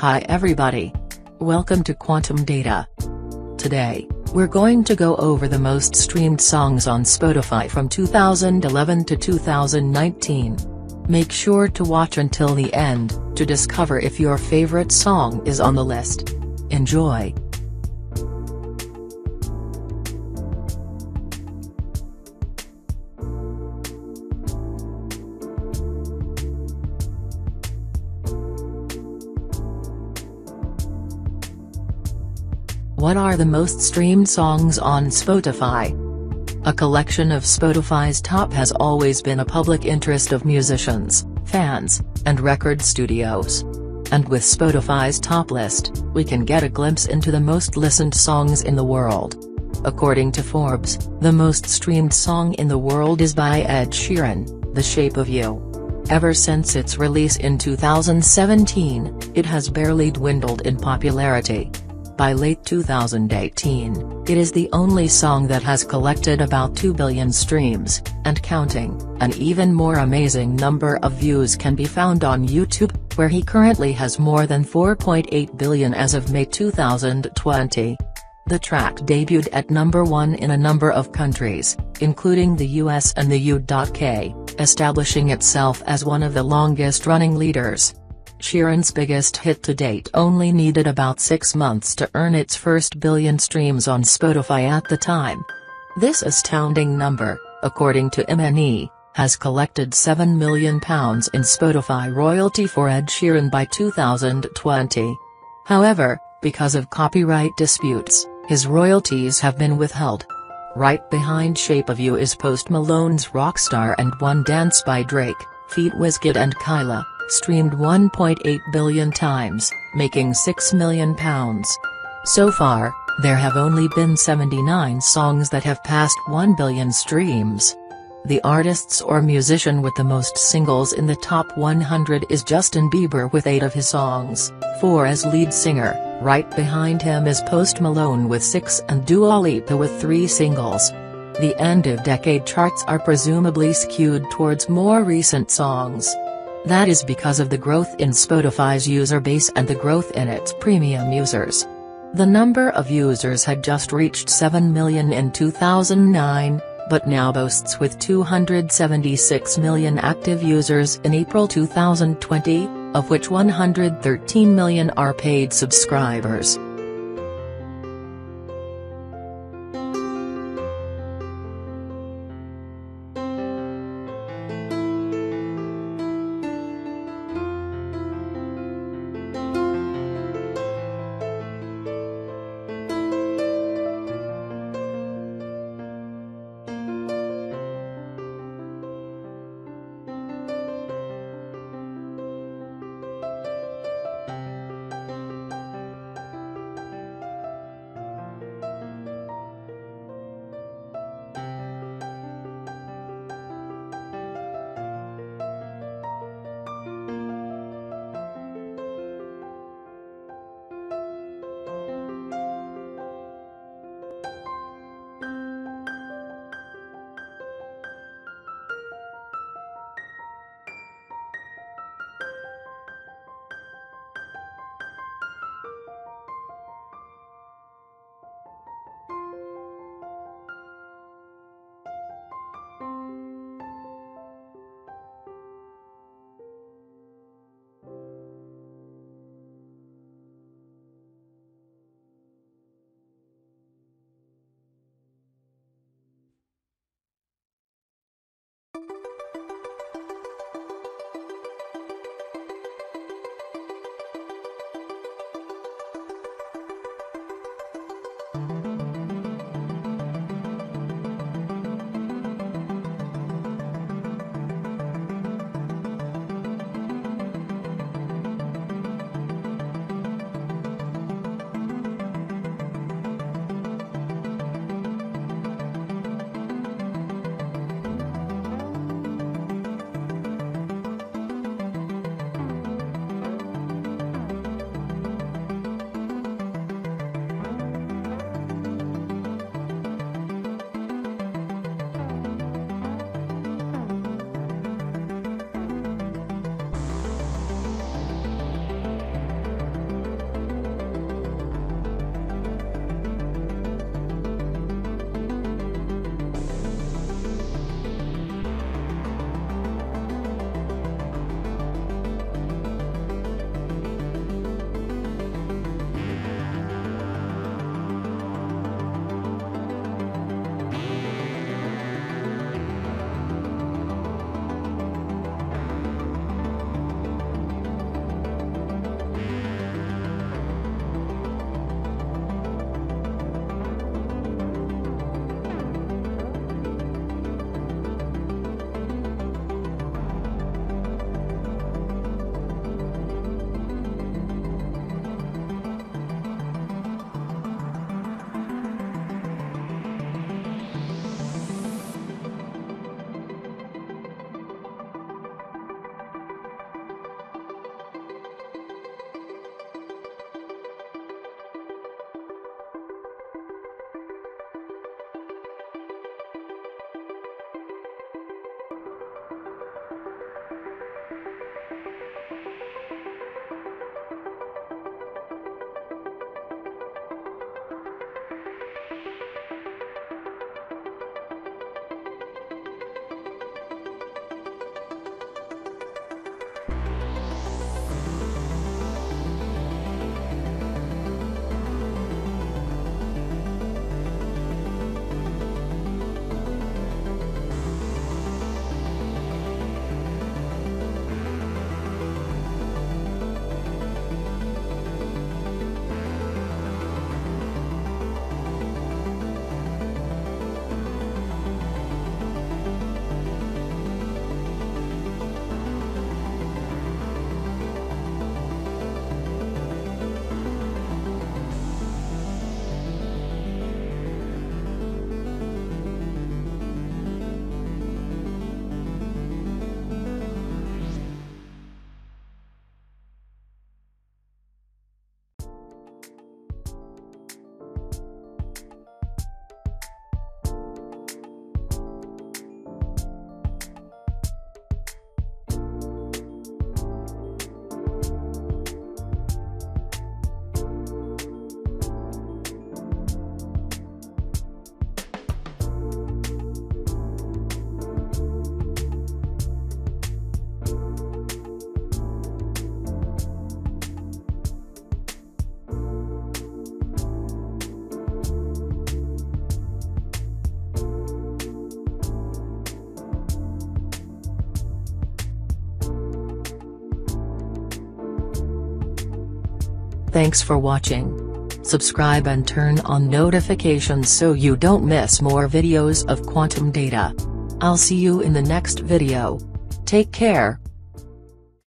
Hi everybody. Welcome to Quantum Data. Today, we're going to go over the most streamed songs on Spotify from 2011 to 2019. Make sure to watch until the end, to discover if your favorite song is on the list. Enjoy! What are the most streamed songs on Spotify? A collection of Spotify's top has always been a public interest of musicians, fans, and record studios. And with Spotify's top list, we can get a glimpse into the most listened songs in the world. According to Forbes, the most streamed song in the world is by Ed Sheeran, The Shape of You. Ever since its release in 2017, it has barely dwindled in popularity. By late 2018, it is the only song that has collected about 2 billion streams, and counting. An even more amazing number of views can be found on YouTube, where he currently has more than 4.8 billion as of May 2020. The track debuted at number 1 in a number of countries, including the US and the UK, establishing itself as one of the longest-running leaders. Sheeran's biggest hit to date only needed about six months to earn its first billion streams on Spotify at the time. This astounding number, according to MNE, has collected £7 million in Spotify royalty for Ed Sheeran by 2020. However, because of copyright disputes, his royalties have been withheld. Right behind Shape of You is Post Malone's Rockstar and One Dance by Drake, Feat Wizkid and Kyla streamed 1.8 billion times, making £6 million. So far, there have only been 79 songs that have passed 1 billion streams. The artists or musician with the most singles in the top 100 is Justin Bieber with 8 of his songs, 4 as lead singer, right behind him is Post Malone with 6 and Dua Lipa with 3 singles. The end-of-decade charts are presumably skewed towards more recent songs. That is because of the growth in Spotify's user base and the growth in its premium users. The number of users had just reached 7 million in 2009, but now boasts with 276 million active users in April 2020, of which 113 million are paid subscribers. Thanks for watching. Subscribe and turn on notifications so you don't miss more videos of quantum data. I'll see you in the next video. Take care.